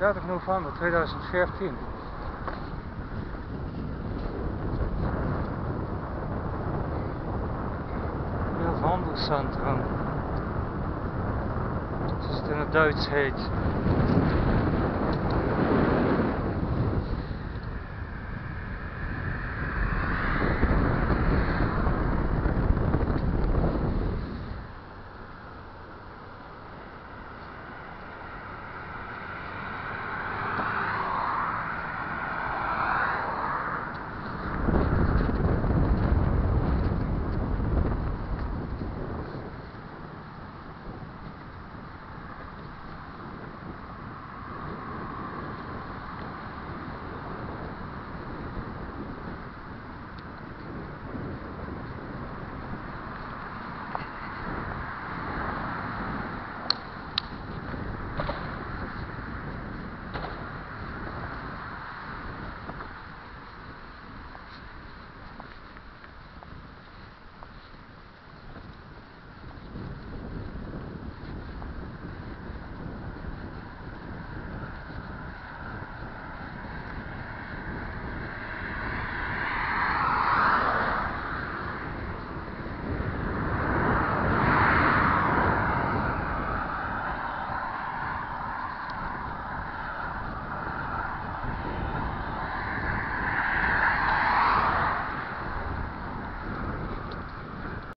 30 november 2014. Handelscentrum. Het is het in het Duits heet.